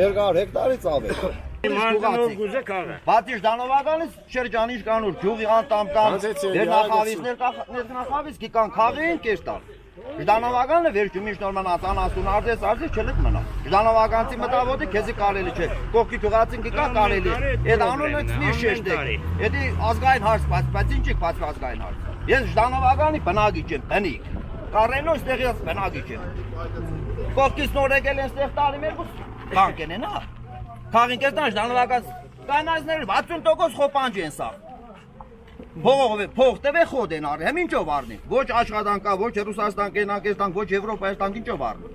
Երկար հեկտարի ծավ է։ Մարդնով գուզե քաղը։ Բացի Ժդանովականից շրջանի կանուր գյուղի անտամ Հանցեցի, դեր յագեցի։ նախավից գիկան խաղին կեստալ։ Ժդանովականը վերջումի շնորհման ածանասուն արձես արձես չլիկ մնա։ Ժդանովականցի մտավոդը քեզի կարելի չէ։ Կողքի գյուղացին գիկա կարելի։ Այդ անունը ծնի շեշտեք։ Էդի ազգային հարց բայց ինչ եք բաց ազգային հարց։ Ես Ժդանովականի բնագիչ եմ, բնիկ։ Կարենո ստեղի բնագիչ եմ։ Կողքից նոր եկել են ստեղ տարի մեր բանկ են հա։ Քաղին կեստան Ժդանովական կանայցները 60% խոպանջ են սա։ Փողով փող տվե խոդ են արի, հեմ ինչով առնի։ Ոչ աշխատանքա, ոչ Ռուսաստան կենան կեստան, ոչ Եվրոպայստան ինչով առնի։